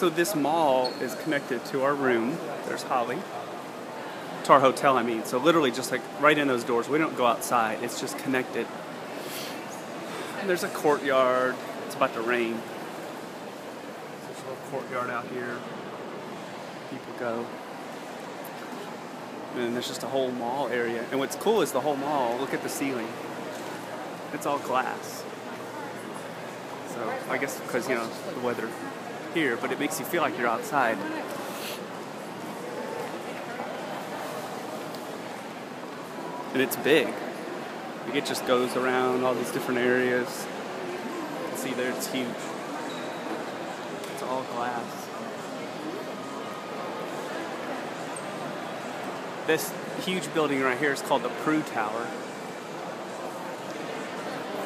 So this mall is connected to our room. There's Holly. To our hotel, I mean. So literally just like right in those doors. We don't go outside. It's just connected. And there's a courtyard. It's about to rain. There's a little courtyard out here. People go. And there's just a whole mall area. And what's cool is the whole mall. Look at the ceiling. It's all glass. So I guess because you know the weather here, but it makes you feel like you're outside. And it's big. It just goes around all these different areas. See there it's huge. It's all glass. This huge building right here is called the Pru Tower.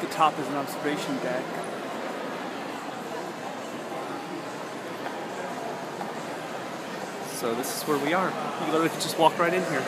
The top is an observation deck. So this is where we are. You literally could just walk right in here.